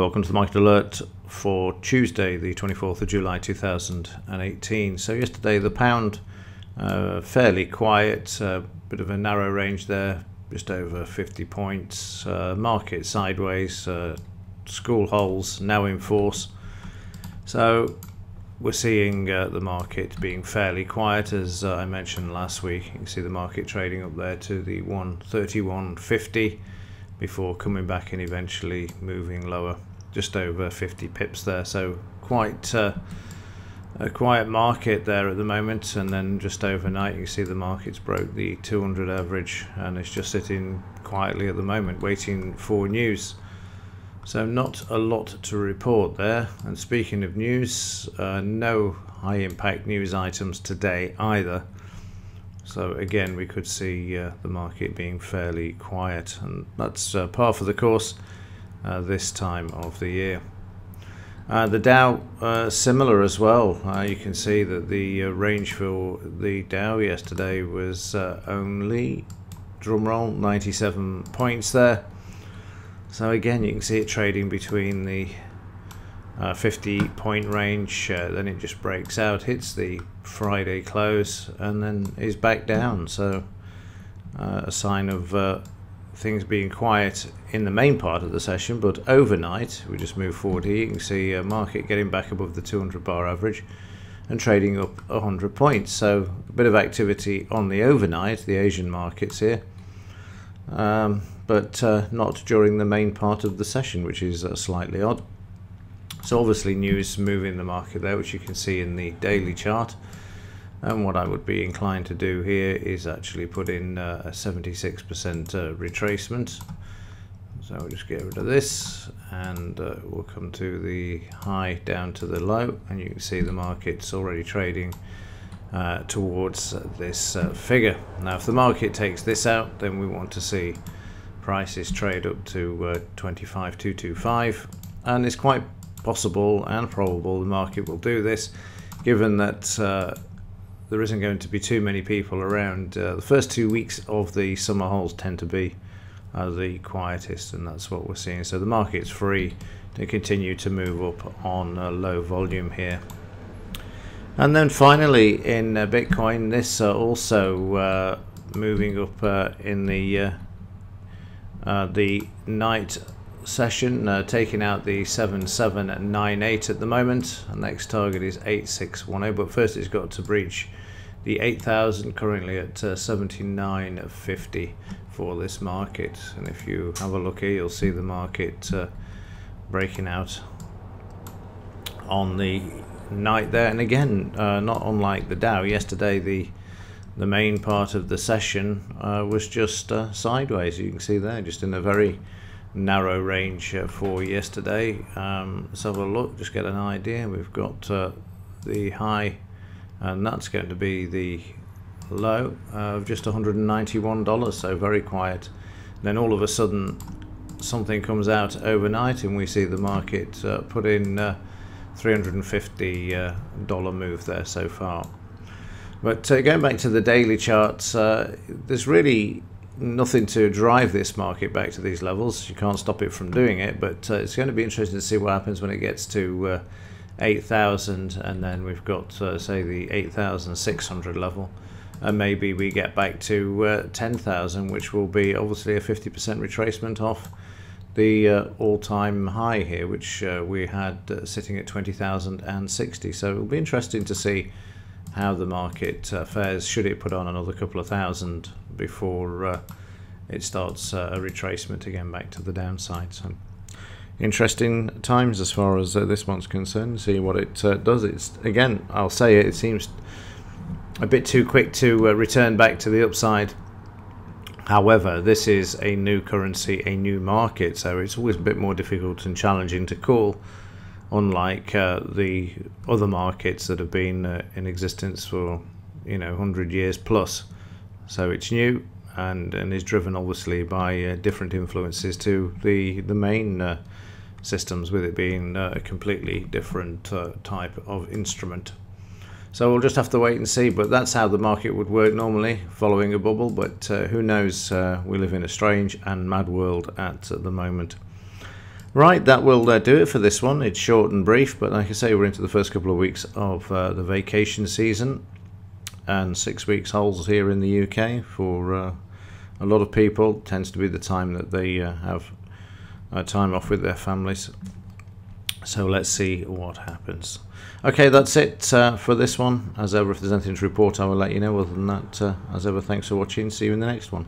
welcome to the market alert for Tuesday, the 24th of July 2018. So, yesterday the pound uh, fairly quiet, a uh, bit of a narrow range there, just over 50 points. Uh, market sideways, uh, school holes now in force. So, we're seeing uh, the market being fairly quiet as uh, I mentioned last week. You can see the market trading up there to the 131.50 before coming back and eventually moving lower, just over 50 pips there. So quite uh, a quiet market there at the moment. And then just overnight, you see the markets broke the 200 average and it's just sitting quietly at the moment, waiting for news. So not a lot to report there. And speaking of news, uh, no high impact news items today either. So again, we could see uh, the market being fairly quiet, and that's uh, par for the course uh, this time of the year. Uh, the Dow uh, similar as well. Uh, you can see that the range for the Dow yesterday was only drumroll 97 points there. So again, you can see it trading between the uh, 50 point range, uh, then it just breaks out, hits the Friday close, and then is back down. So uh, a sign of uh, things being quiet in the main part of the session, but overnight, we just move forward here, you can see a market getting back above the 200 bar average and trading up 100 points. So a bit of activity on the overnight, the Asian markets here. Um, but uh, not during the main part of the session, which is uh, slightly odd. So obviously news moving the market there, which you can see in the daily chart. And what I would be inclined to do here is actually put in uh, a 76% uh, retracement. So we'll just get rid of this and uh, we'll come to the high down to the low and you can see the market's already trading uh, towards this uh, figure. Now if the market takes this out then we want to see prices trade up to uh, 25,225 and it's quite possible and probable the market will do this given that uh, there isn't going to be too many people around. Uh, the first two weeks of the summer holes tend to be uh, the quietest and that's what we're seeing. So the market's free to continue to move up on low volume here. And then finally in uh, Bitcoin, this uh, also uh, moving up in the uh, the night session uh, taking out the 7798 at the moment. Next target is 8610 but first it's got to breach the 8000 currently at uh, 7950 for this market. And if you have a look here you'll see the market uh, breaking out on the night there. And again uh, not unlike the Dow. Yesterday the the main part of the session uh, was just uh, sideways. You can see there, just in a very narrow range uh, for yesterday. Um, let's have a look, just get an idea. We've got uh, the high, and that's going to be the low of just $191, so very quiet. Then all of a sudden, something comes out overnight, and we see the market uh, put in $350 uh, move there so far. But uh, going back to the daily charts, uh, there's really nothing to drive this market back to these levels. You can't stop it from doing it, but uh, it's going to be interesting to see what happens when it gets to uh, 8,000 and then we've got, uh, say, the 8,600 level. And maybe we get back to uh, 10,000, which will be obviously a 50% retracement off the uh, all-time high here, which uh, we had sitting at 20,060. So it'll be interesting to see how the market fares should it put on another couple of thousand before uh, it starts uh, a retracement again back to the downside. So interesting times as far as uh, this one's concerned. See what it uh, does. It's again, I'll say it. It seems a bit too quick to uh, return back to the upside. However, this is a new currency, a new market, so it's always a bit more difficult and challenging to call unlike uh, the other markets that have been uh, in existence for you know 100 years plus so it's new and and is driven obviously by uh, different influences to the the main uh, systems with it being uh, a completely different uh, type of instrument. So we'll just have to wait and see but that's how the market would work normally following a bubble. But who knows we live in a strange and mad world at the moment. Right, that will uh, do it for this one. It's short and brief, but like I say, we're into the first couple of weeks of uh, the vacation season, and six weeks holds here in the UK for uh, a lot of people. It tends to be the time that they uh, have uh, time off with their families. So let's see what happens. Okay, that's it uh, for this one. As ever, if there's anything to report, I will let you know. Other than that, as ever, thanks for watching. See you in the next one.